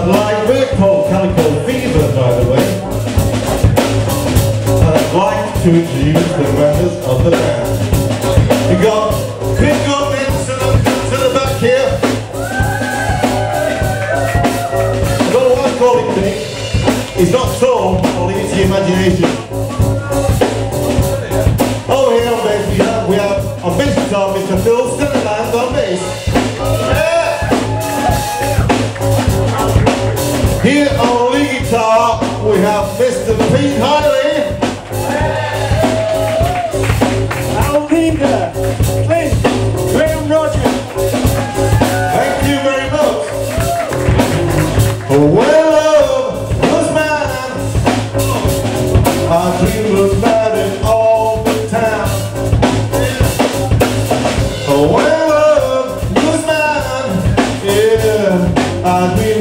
my we're called Calico Fever, by the way. I'd like to introduce the members of the band. We got Pete Goodman to the, to the back here. I don't know why I call. He's not tall, I'll leave it to your imagination. Oh, here on we have, we have on bass guitar Mr. Phil Sutherland Here on lead guitar, we have Mr. Pete Hiley. Al Leader, Clint, Graham Rogers. Thank you very much. Well, love was mine. I dream was mine all the time. Well, love was mine. Yeah, I dream